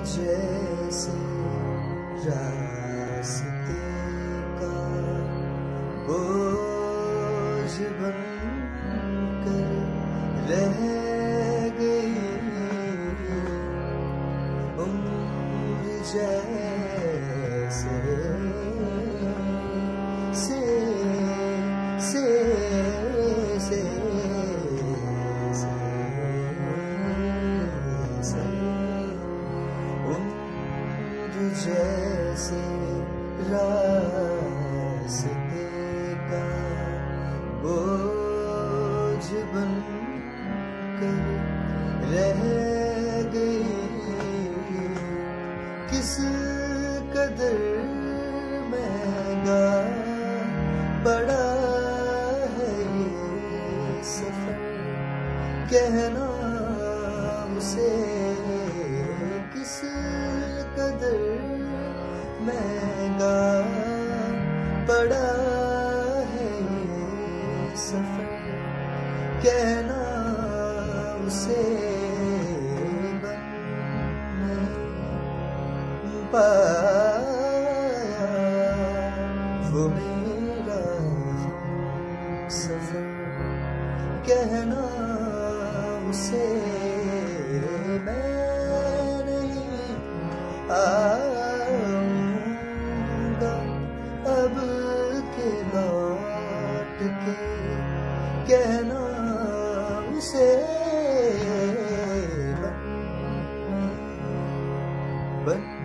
جیسے راستے کا بوجھ بن کر رہ گئی عمر جیسے جیسے راستے کا بوجھ بن کر رہ گئی۔ کس قدر مہنگا بڑا ہے یہ سفر، کہنا اسے سفر کہنا اسے پایا۔ وہ میرا سفر کہنا اسے میں نہیں آؤں گا۔ اب کے لوٹ کے کہنا اسے۔ بن بن